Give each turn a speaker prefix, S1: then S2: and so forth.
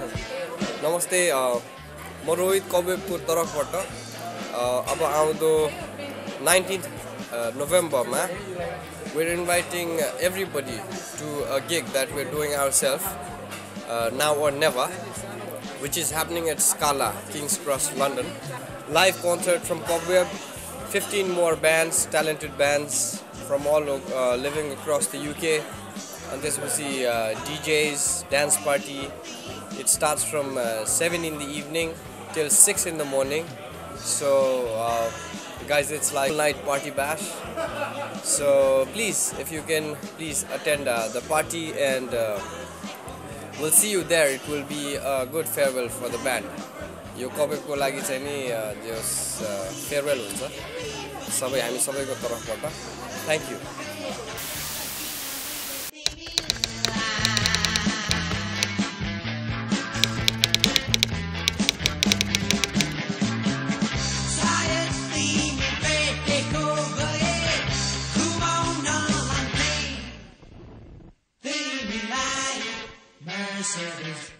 S1: नमस्ते अ, म रोहित कवेबको तर्फबाट अ, अब आउँदो नाइन्टिन्थ नोभेम्बरमा we're inviting everybody to a gig that we're doing ourselves uh, now or never which is happening at Scala, King's Cross, London. Live concert from Cobweb, 15 more bands, talented bands from all o- uh, living across the UK. And this was the uh, DJs, dance party. It starts from uh, 7 in the evening till 6 in the morning. So, uh, guys, it's like night party bash. So, please, if you can, please attend uh, the party and uh, we'll see you there. It will be a good farewell for the band. यो कपेपको लागि चाहिँ नि जो farewell हुन्छ सबै हामी सबैको तर्फबाट thank you
S2: Service.